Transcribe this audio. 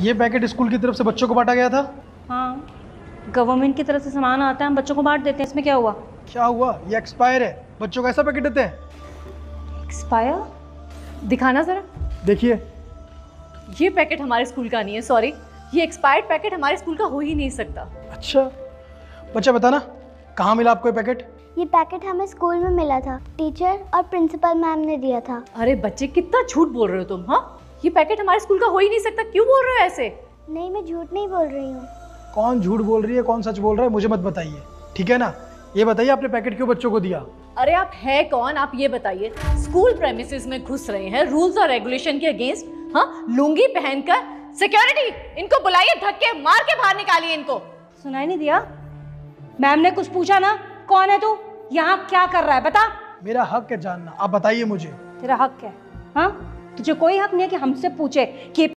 ये packet school की तरफ़ से बच्चों को बांटा गया था? हाँ। गवर्नमेंट की तरफ़ से सामान आता है हम बच्चों को बांट देते हैं। इसमें क्या हुआ? क्या हुआ? ये एक्सपायर है। बच्चों को ऐसा पैकेट देते हैं? एक्सपायर दिखाना ज़रा। देखिए। ये पैकेट हमारे स्कूल का नहीं है सॉरी ये एक्सपायर्ड पैकेट हमारे स्कूल का हो ही नहीं सकता। अच्छा। बच्चा बताना। कहाँ मिला आपको ये पैकेट? ये पैकेट हमें स्कूल में मिला था। टीचर और प्रिंसिपल मैम ने दिया था। अरे बच्चे कितना झूठ बोल रहे हो तुम हाँ? ये पैकेट हमारे स्कूल का हो ही नहीं सकता। क्यों बोल रहे हो ऐसे? नहीं मैं झूठ नहीं बोल रही हूँ। कौन झूठ बोल रही है कौन सच बोल रहा है मुझे मत बताइए। ठीक है ना? ये बताइए आपने पैकेट क्यों बच्चों को दिया? अरे आप है कौन? आप ये बताइए स्कूल प्रेमिसेस में घुस रहे हैं रूल्स और रेगुलेशन के अगेंस्ट हाँ लुंगी पहनकर सिक्योरिटी इनको बुलाइए धक्के मार के बाहर निकालिए इनको। सुनाई नहीं दिया? मैम ने कुछ पूछा ना? कौन है तू? यहाँ क्या कर रहा है? बता। मेरा हक है जानना आप बताइए मुझे। तेरा हक है हाँ? तुझे कोई हक नहीं है कि हमसे पूछे कि